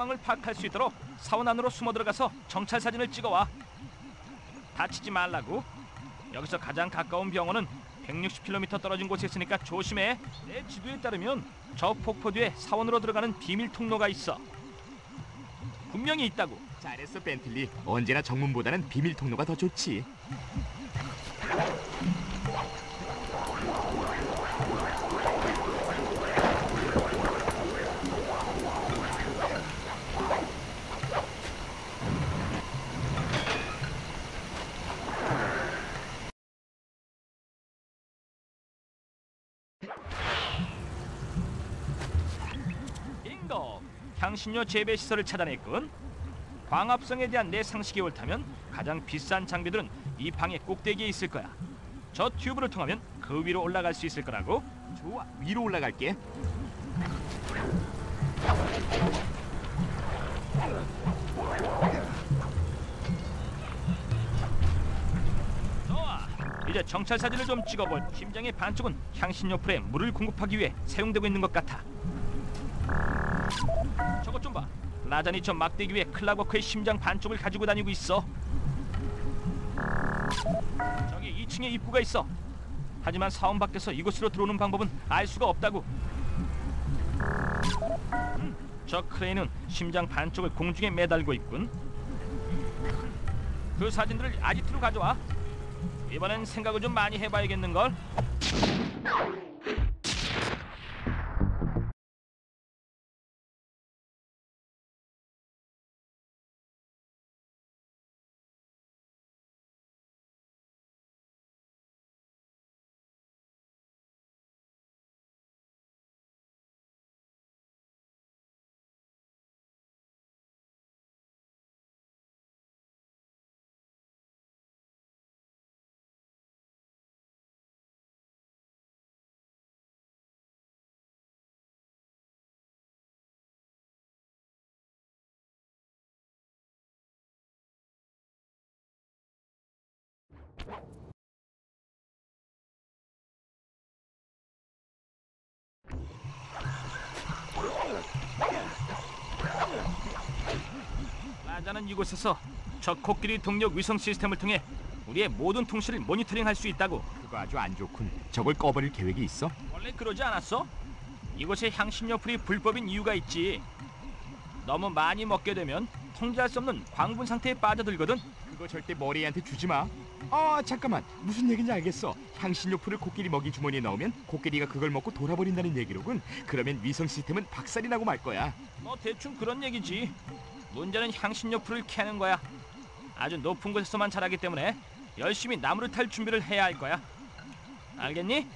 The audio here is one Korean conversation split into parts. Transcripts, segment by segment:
상황을 파악할 수 있도록 사원 안으로 숨어 들어가서 정찰 사진을 찍어와. 다치지 말라고. 여기서 가장 가까운 병원은 160km 떨어진 곳에 있으니까 조심해. 내 지도에 따르면 저 폭포 뒤에 사원으로 들어가는 비밀 통로가 있어. 분명히 있다고. 잘했어 벤틀리. 언제나 정문보다는 비밀 통로가 더 좋지. 향신료 재배 시설을 찾아냈군. 광합성에 대한 내 상식이 옳다면 가장 비싼 장비들은 이 방의 꼭대기에 있을 거야. 저 튜브를 통하면 그 위로 올라갈 수 있을 거라고. 좋아. 위로 올라갈게. 좋아. 이제 정찰 사진을 좀 찍어볼. 심장의 반쪽은 향신료 풀에 물을 공급하기 위해 사용되고 있는 것 같아. 저것 좀 봐. 라자니 저 막대기 위에 클라버크의 심장 반쪽을 가지고 다니고 있어. 저기 2층에 입구가 있어. 하지만 사원 밖에서 이곳으로 들어오는 방법은 알 수가 없다고. 음, 저 크레인은 심장 반쪽을 공중에 매달고 있군. 그 사진들을 아지트로 가져와. 이번엔 생각을 좀 많이 해봐야겠는 걸. 라자는 이곳에서 저 코끼리 동력 위성 시스템을 통해 우리의 모든 통신을 모니터링할 수 있다고. 그거 아주 안 좋군. 저걸 꺼버릴 계획이 있어? 원래 그러지 않았어? 이곳에 향신료 풀이 불법인 이유가 있지. 너무 많이 먹게 되면 통제할 수 없는 광분 상태에 빠져들거든. 그거 절대 머리한테 주지 마. 아 잠깐만 무슨 얘기인지 알겠어. 향신료 풀을 코끼리 먹이 주머니에 넣으면 코끼리가 그걸 먹고 돌아버린다는 얘기로군. 그러면 위성 시스템은 박살이 나고 말 거야. 뭐 대충 그런 얘기지. 문제는 향신료 풀을 캐는 거야. 아주 높은 곳에서만 자라기 때문에 열심히 나무를 탈 준비를 해야 할 거야. 알겠니?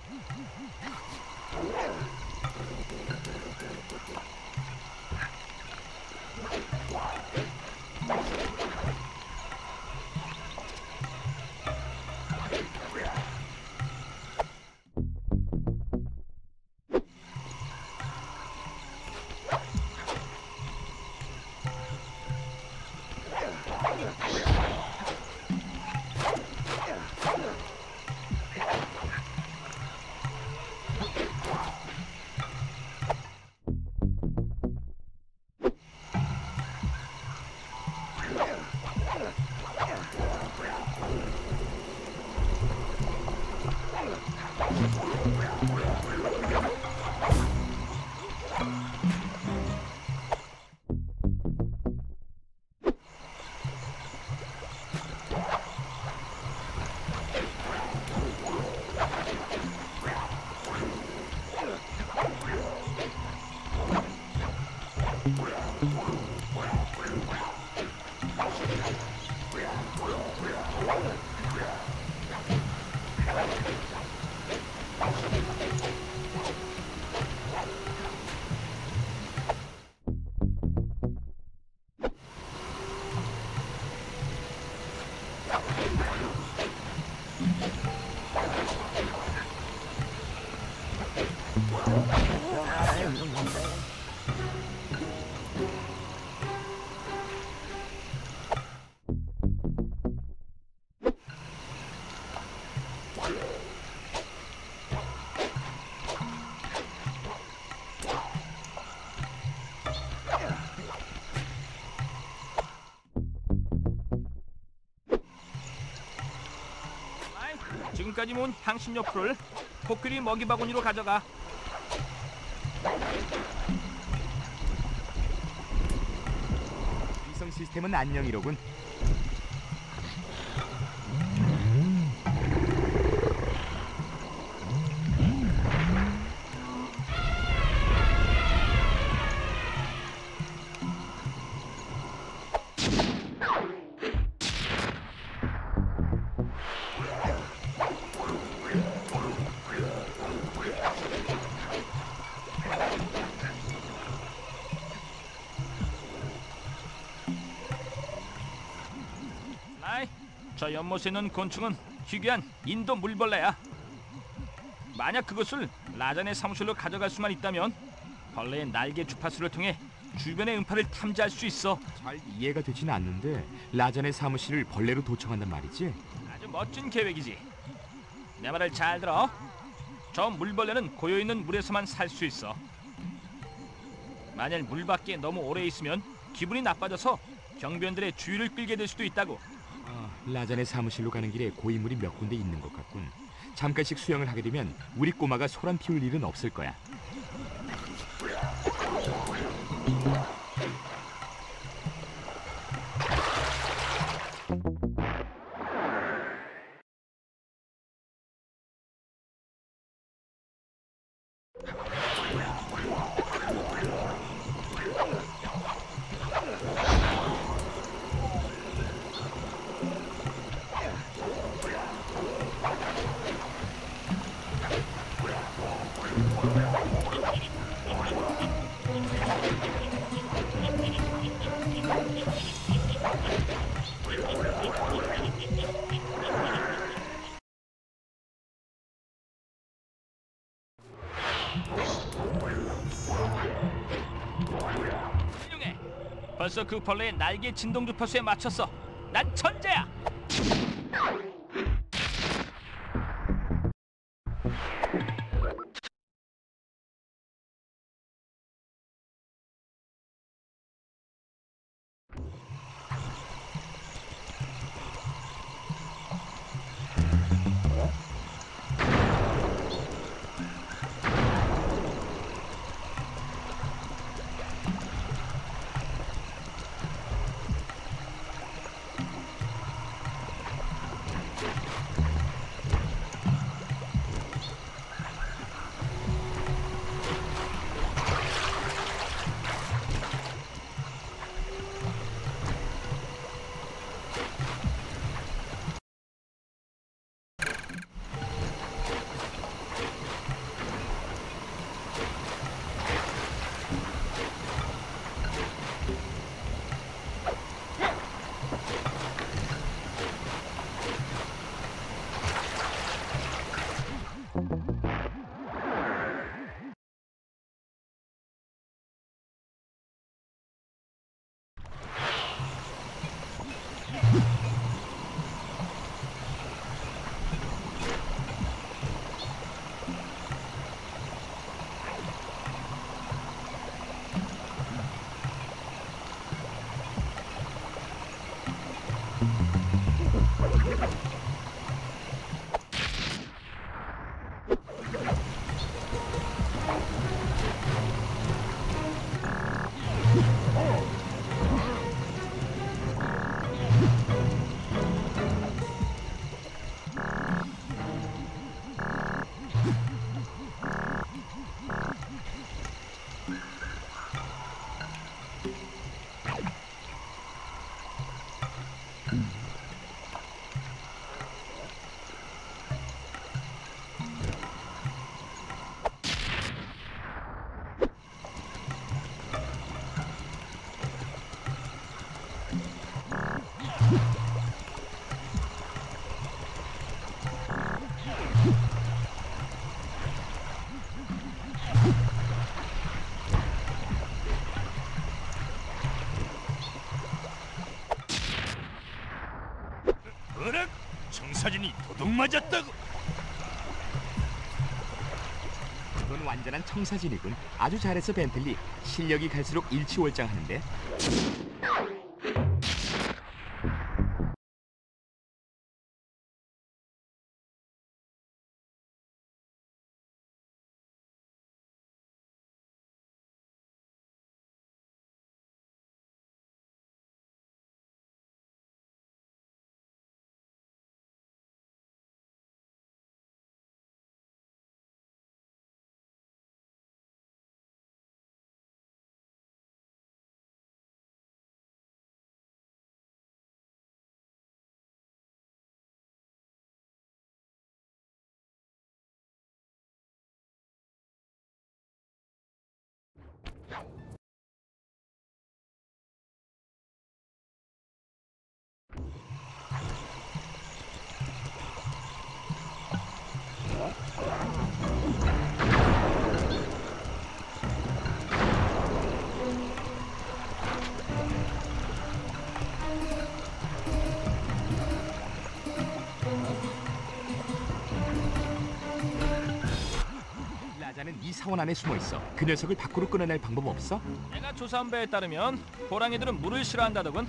지금까지 모은 향신료 풀을 코끼리 먹이 바구니로 가져가 위성 시스템은 안녕이로군. 저 연못에 있는 곤충은 희귀한 인도 물벌레야. 만약 그것을 라잔의 사무실로 가져갈 수만 있다면 벌레의 날개 주파수를 통해 주변의 음파를 탐지할 수 있어. 잘 이해가 되진 않는데 라잔의 사무실을 벌레로 도청한단 말이지? 아주 멋진 계획이지. 내 말을 잘 들어. 저 물벌레는 고여 있는 물에서만 살 수 있어. 만약 물 밖에 너무 오래 있으면 기분이 나빠져서 경비원들의 주의를 끌게 될 수도 있다고. 아, 라잔의 사무실로 가는 길에 고인물이 몇 군데 있는 것 같군. 잠깐씩 수영을 하게 되면 우리 꼬마가 소란 피울 일은 없을 거야. 벌써 그 벌레의 날개 진동 주파수에 맞췄어. 난 천재야. 맞았다고? 그건 완전한 청사진이군. 아주 잘했어 벤틀리. 실력이 갈수록 일치월장하는데. 사원 안에 숨어 있어. 그 녀석을 밖으로 끌어낼 방법 없어? 내가 조사한 바에 따르면 호랑이들은 물을 싫어한다더군.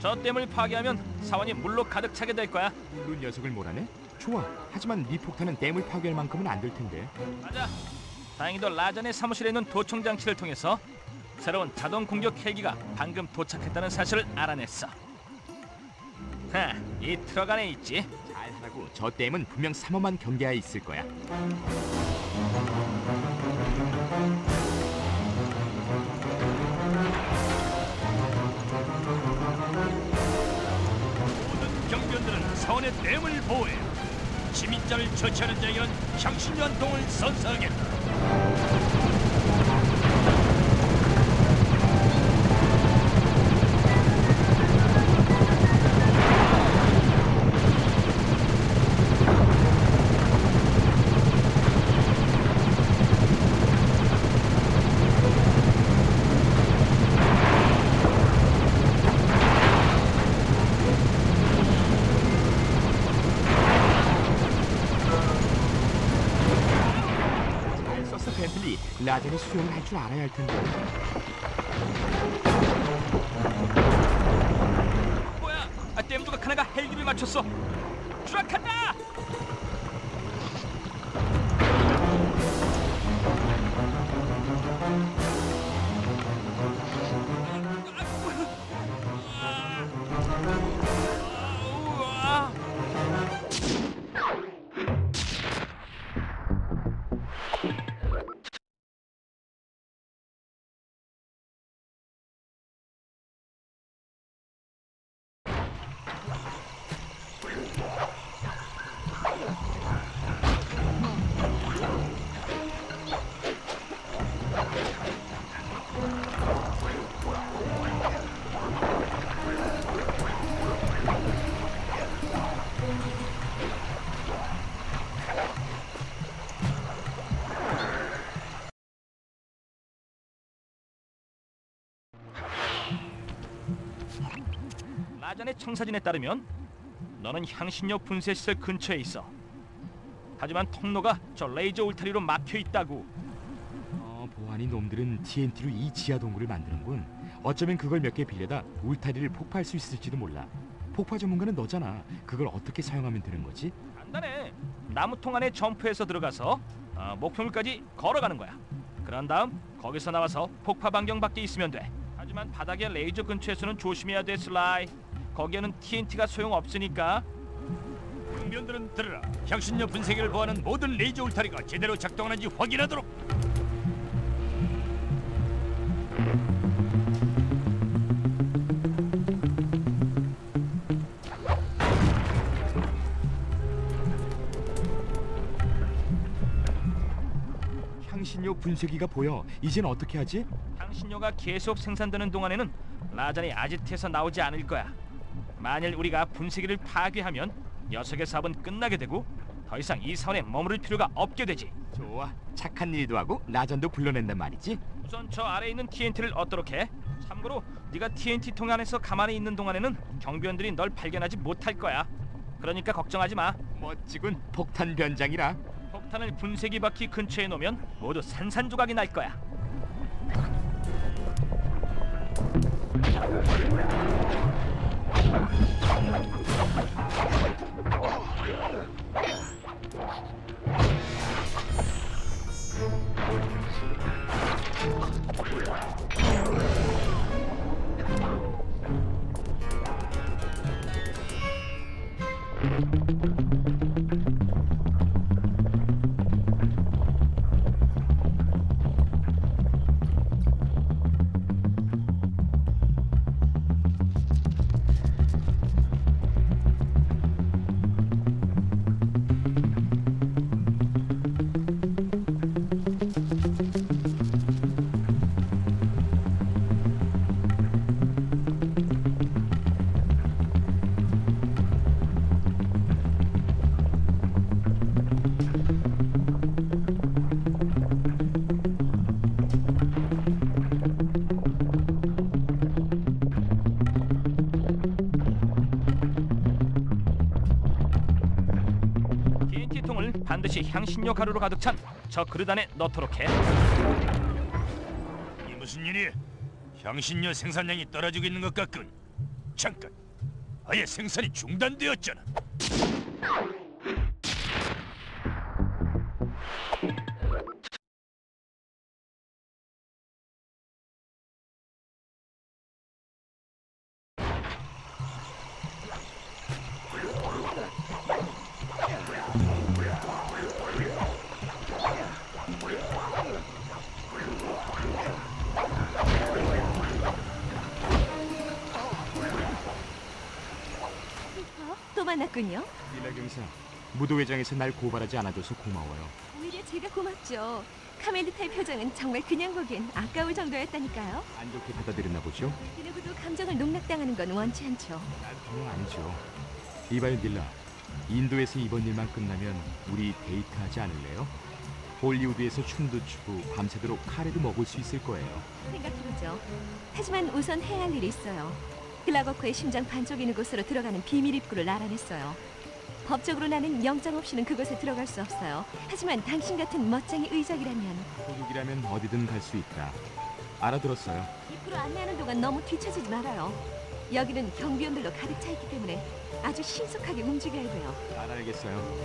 저 댐을 파괴하면 사원이 물로 가득 차게 될 거야. 물로 녀석을 몰아내? 좋아. 하지만 네 폭탄은 댐을 파괴할 만큼은 안 될 텐데. 맞아. 다행히도 라잔의 사무실에 있는 도청 장치를 통해서 새로운 자동 공격 헬기가 방금 도착했다는 사실을 알아냈어. 하, 이 트럭 안에 있지. 잘하라고. 저 댐은 분명 삼엄한 경계하에 있을 거야. 사원의 댐을 보호해 침입자를 처치하는 자에게는 향신료 한 통을 선사하겠다. 라젠이 수영을 할 줄 알아야 할 텐데. 뭐야? 아, 댐두가 하나가 헬기를 맞췄어. 추락한다. 라잔의 청사진에 따르면 너는 향신료 분쇄 시설 근처에 있어. 하지만 통로가 저 레이저 울타리로 막혀 있다고. 어, 보안이 놈들은 TNT로 이 지하 동굴을 만드는군. 어쩌면 그걸 몇 개 빌려다 울타리를 폭파할 수 있을지도 몰라. 폭파 전문가는 너잖아. 그걸 어떻게 사용하면 되는 거지? 간단해. 나무통 안에 점프해서 들어가서 어, 목표물까지 걸어가는 거야. 그런 다음 거기서 나와서 폭파 반경 밖에 있으면 돼. 하지만 바닥의 레이저 근처에서는 조심해야 돼, 슬라이. 거기에는 TNT가 소용 없으니까. 경비원들은 들으라. 향신료 분쇄기를 보호하는 모든 레이저 울타리가 제대로 작동하는지 확인하도록. 향신료 분쇄기가 보여. 이젠 어떻게 하지? 향신료가 계속 생산되는 동안에는 라잔이 아지트에서 나오지 않을 거야. 만일 우리가 분쇄기를 파괴하면 녀석의 사업은 끝나게 되고 더 이상 이 사원에 머무를 필요가 없게 되지. 좋아 착한 일도 하고 나전도 불러낸단 말이지 우선 저 아래에 있는 TNT를 얻도록 해. 참고로 네가 TNT 통 안에서 가만히 있는 동안에는 경비원들이 널 발견하지 못할 거야. 그러니까 걱정하지 마. 멋지군 폭탄 변장이라 폭탄을 분쇄기 바퀴 근처에 놓으면 모두 산산조각이 날 거야. Oh, God. 반드시 향신료 가루로 가득 찬 저 그릇 안에 넣도록 해. 이 무슨 일이야? 향신료 생산량이 떨어지고 있는 것 같군. 잠깐, 아예 생산이 중단되었잖아. 무도회장에서 날 고발하지 않아줘서 고마워요. 오히려 제가 고맙죠. 카멜리타의 표정은 정말 그냥 보기엔 아까울 정도였다니까요. 안 좋게 받아들였나 보죠? 그 누구도 감정을 농락당하는 건 원치 않죠. 난 분명 아니죠. 이봐요 닐라, 인도에서 이번 일만 끝나면 우리 데이트하지 않을래요? 볼리우드에서 춤도 추고 밤새도록 카레도 먹을 수 있을 거예요. 생각해보죠. 하지만 우선 해야 할 일이 있어요. 글라거코의 심장 반쪽 있는 곳으로 들어가는 비밀 입구를 알아냈어요. 법적으로 나는 영장 없이는 그곳에 들어갈 수 없어요. 하지만 당신 같은 멋쟁이 의적이라면 도둑이라면 어디든 갈 수 있다. 알아들었어요. 입구로 안내하는 동안 너무 뒤처지지 말아요. 여기는 경비원들로 가득 차 있기 때문에 아주 신속하게 움직여야 돼요. 여기에요.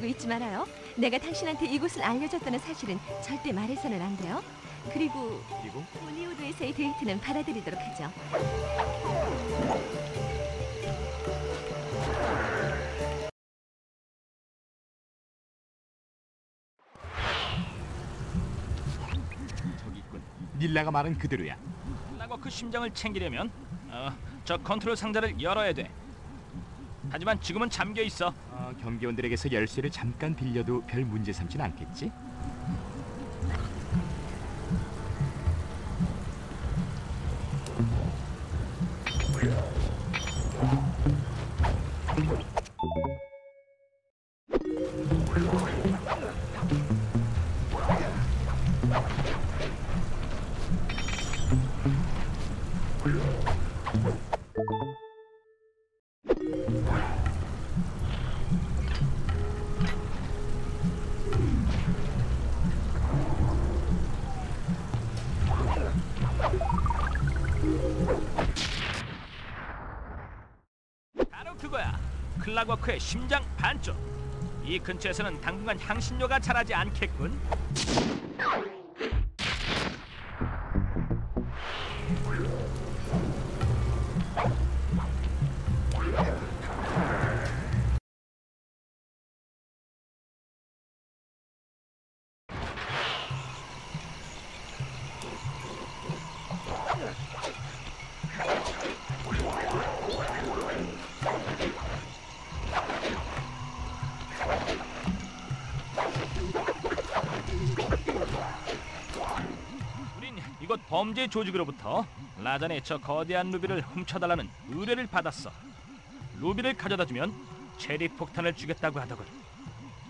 그리고 잊지 말아요. 내가 당신한테 이곳을 알려줬다는 사실은 절대 말해서는 안 돼요. 그리고 그리고 볼리우드에서의 데이트는 받아들이도록 하죠. 저기 있군. 닐라가 말한 그대로야. 라고 그 심장을 챙기려면 어, 저 컨트롤 상자를 열어야 돼. 하지만 지금은 잠겨 있어. 아, 경비원들에게서 열쇠를 잠깐 빌려도 별 문제 삼진 않겠지? 클라과크의 심장 반쪽. 이 근처에서는 당분간 향신료가 자라지 않겠군. 범죄 조직으로부터 라잔의 저 거대한 루비를 훔쳐달라는 의뢰를 받았어. 루비를 가져다 주면 체리 폭탄을 주겠다고 하더군.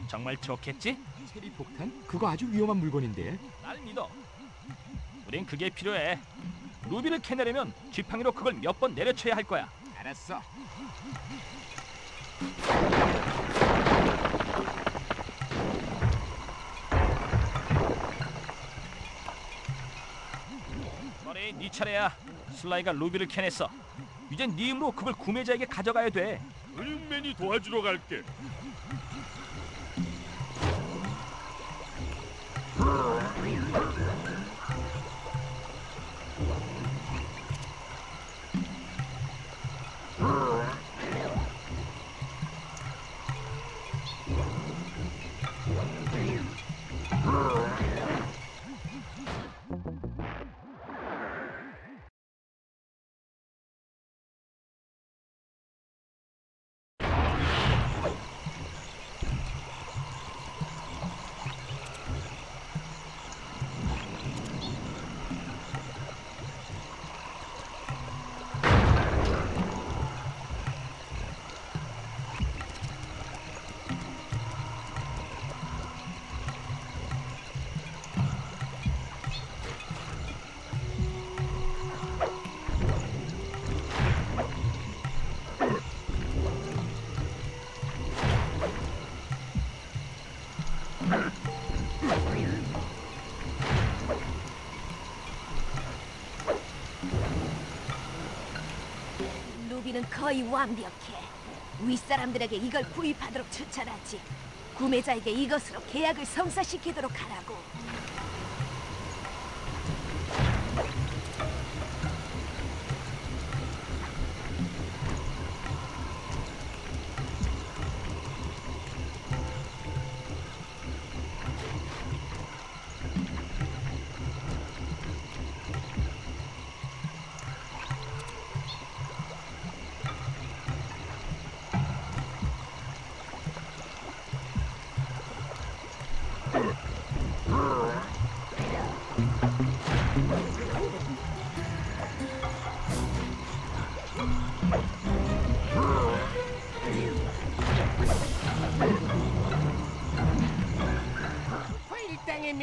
정말 좋겠지? 체리 폭탄? 그거 아주 위험한 물건인데. 날 믿어. 우린 그게 필요해. 루비를 캐내려면 지팡이로 그걸 몇 번 내려쳐야 할 거야. 알았어. 네 차례야. 슬라이가 루비를 캐냈어. 이젠 네 힘으로 그걸 구매자에게 가져가야 돼. 근육맨이 도와주러 갈게. 루비는 거의 완벽해. 윗사람들에게 이걸 구입하도록 추천하지. 구매자에게 이것으로 계약을 성사시키도록 하라고.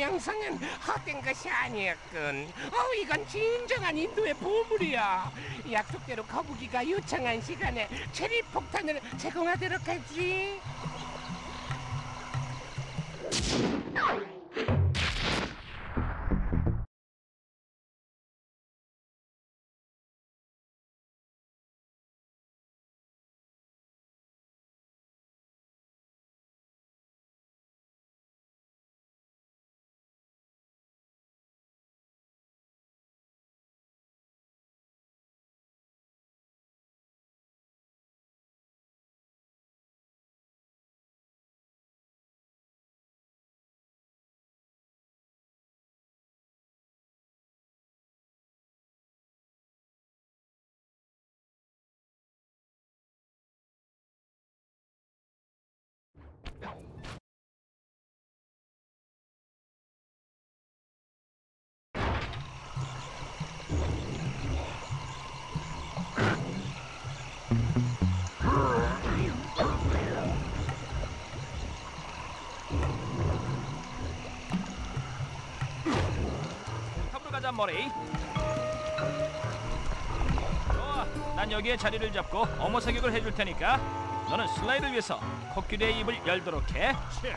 명성은 헛된 것이 아니었군. 어, 이건 진정한 인도의 보물이야. 약속대로 거북이가 요청한 시간에 체리 폭탄을 제공하도록 하지. 머레이. 좋아. 난 여기에 자리를 잡고 어머 사격을 해줄 테니까 너는 슬라이를 위해서 코끼리의 입을 열도록 해. 물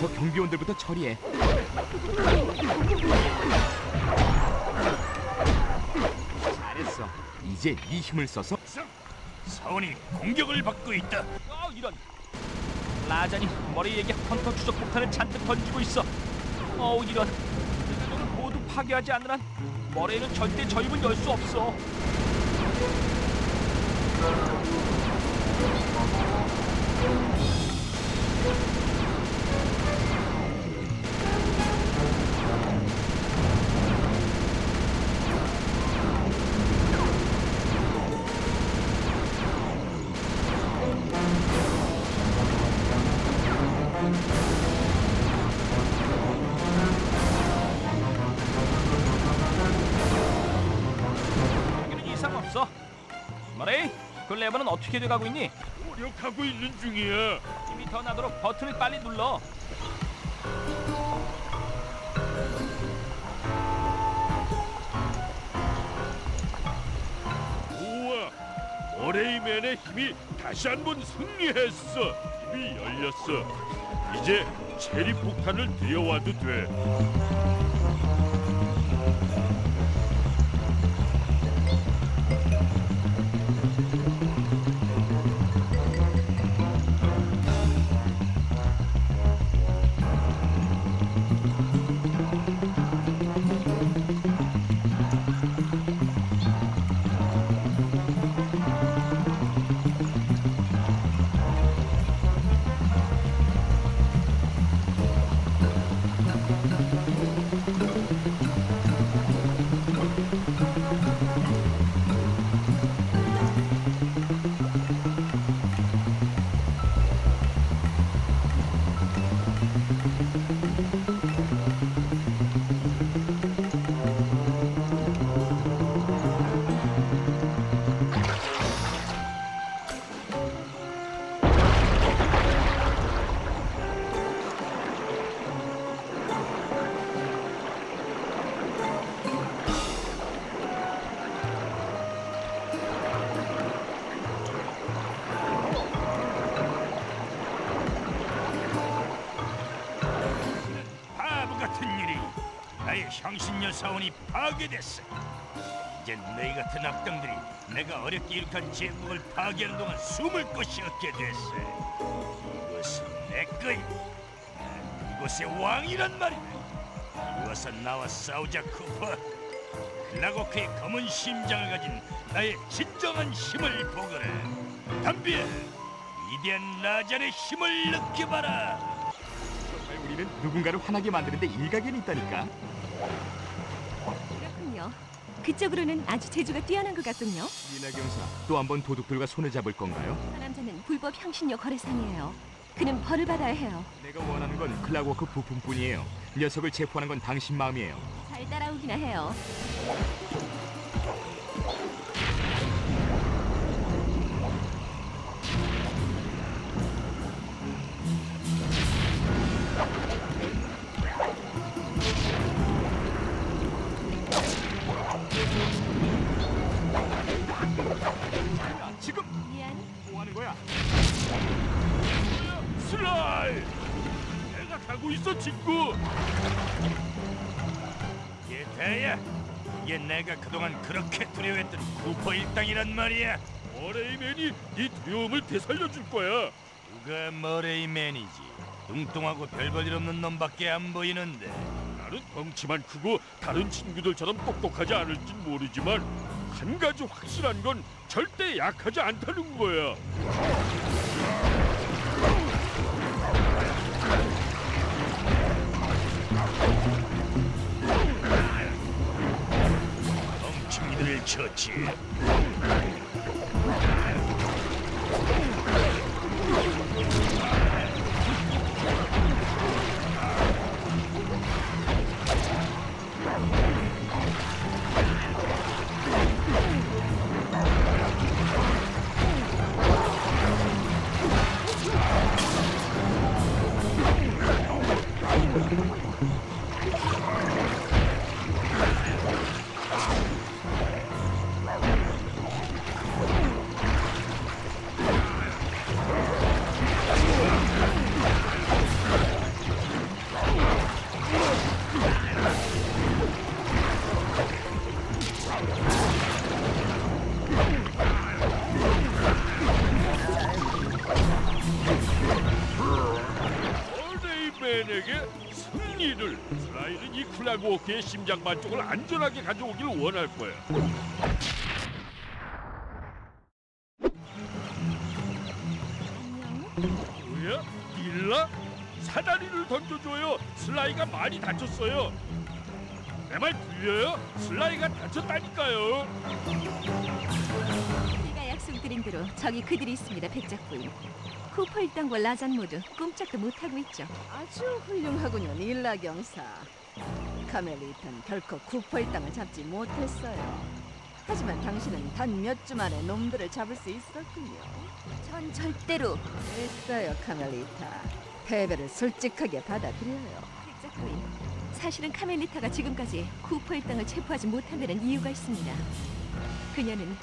저 경비원들부터 처리해. 잘했어. 이제 네 힘을 써서 사원이 공격을 받고 있다. 어, 이런. 라잔이 머리에게 헌터 추적 폭탄을 잔뜩 던지고 있어. 어우 이런. 이걸 모두 파괴하지 않는 한 머레이는 절대 저 입을 열 수 없어. 어떻게 돼가고 있니? 노력하고 있는 중이야. 힘이 더 나도록 버튼을 빨리 눌러. 우와, 머레이맨의 힘이 다시 한 번 승리했어. 힘이 열렸어. 이제 체리 폭탄을 들여와도 돼. 파괴 됐어. 이제 너희 같은 악당들이 내가 어렵게 일으킨 제국을 파괴하는 동안 숨을 곳이 없게 됐어. 이것은 내. 난 이곳의 왕이란 말이야. 이와서 나와 싸우자 쿠퍼. 클라고크의 검은 심장을 가진 나의 진정한 힘을 보거라. 담비에 위대한 라잔의 힘을 느껴봐라. 정말 우리는 누군가를 화나게 만드는데 일가견이 있다니까. 그렇군요. 그쪽으로는 아주 재주가 뛰어난 것 같군요. 미나 경사 또 한 번 도둑들과 손을 잡을 건가요? 저 남자는 불법 향신료 거래상이에요. 그는 벌을 받아야 해요. 내가 원하는 건 클라워크 부품뿐이에요. 녀석을 체포하는 건 당신 마음이에요. 잘 따라오기나 해요. 뭐 하는 거야? 슬라이! 내가 가고 있어, 친구. 이게 다야. 이게 내가 그동안 그렇게 두려워했던 쿠퍼 일당이란 말이야. 머레이맨이 네 두려움을 되살려 줄 거야. 누가 머레이맨이지? 뚱뚱하고 별볼일 없는 놈밖에 안 보이는데. 나는 덩치만 크고 다른 친구들처럼 똑똑하지 않을진 모르지만 한 가지 확실한 건 절대 약하지 않다는 거야. 멍청이들을 처치. 머 슬라이는 이 클라그워크의 심장 반 쪽을 안전하게 가져오길 원할 거야. 뭐야? 닐라? 사다리를 던져줘요. 슬라이가 많이 다쳤어요. 내 말 들려요? 슬라이가 다쳤다니까요. 제가 약속드린 대로 저기 그들이 있습니다, 백작 부인. 쿠퍼 일당과 라잔 모두 꼼짝도 못하고 있죠. 아주 훌륭하군요, 닐라 경사. 카멜리탄 결코 쿠퍼 일당을 잡지 못했어요. 하지만 당신은 단 몇 주 만에 놈들을 잡을 수 있었군요. 전 절대로 됐어요, 카멜리타. 패배를 솔직하게 받아들여요. 백작 부인. 사실은 카멜리타가 지금까지 쿠퍼 일당을 체포하지 못한 데는 이유가 있습니다. 그녀는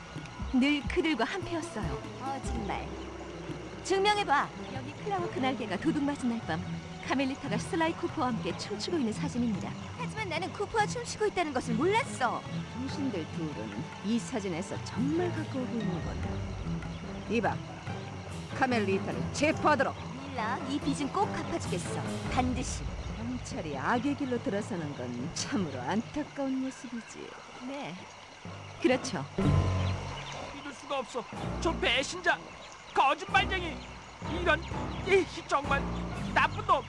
늘 그들과 한패였어요. 거짓말. 증명해봐. 여기 클라워크 날개가 도둑 맞은 날 밤 카멜리타가 슬라이 쿠퍼와 함께 춤추고 있는 사진입니다. 하지만 나는 쿠퍼와 춤추고 있다는 것을 몰랐어. 당신들 둘은 이 사진에서 정말 가까워 보이는군. 이봐, 카멜리타를 체포하도록. 닐라, 이 빚은 꼭 갚아주겠어. 반드시. 경찰이 악의 길로 들어서는 건 참으로 안타까운 모습이지. 네. 그렇죠. 믿을 수가 없어. 저 배신자, 거짓말쟁이. 이런 이 정말 나쁜 놈.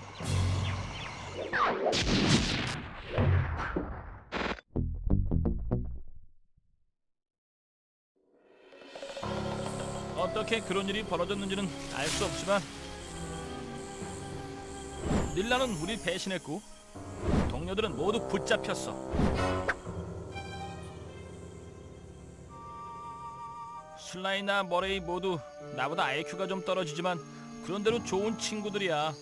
어떻게 그런 일이 벌어졌는지는 알 수 없지만 닐라는 우리 배신했고 동료들은 모두 붙잡혔어. 슬라이나 머레이 모두 나보다 IQ가 좀 떨어지지만 그런대로 좋은 친구들이야.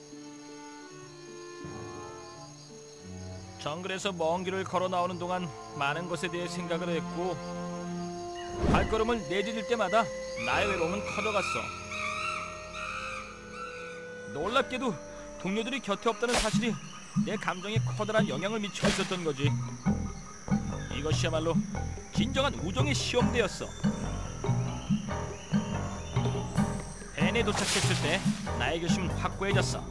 정글에서 먼 길을 걸어 나오는 동안 많은 것에 대해 생각을 했고 발걸음을 내디딜 때마다 나의 외로움은 커져갔어. 놀랍게도 동료들이 곁에 없다는 사실이 내 감정에 커다란 영향을 미치고 있었던 거지. 이것이야말로 진정한 우정의 시험대였어. 벤에 도착했을 때 나의 결심은 확고해졌어.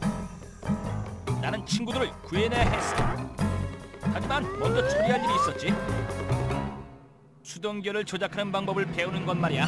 나는 친구들을 구해내야 했어. 하지만 먼저 처리할 일이 있었지. 수동결을 조작하는 방법을 배우는 건 말이야.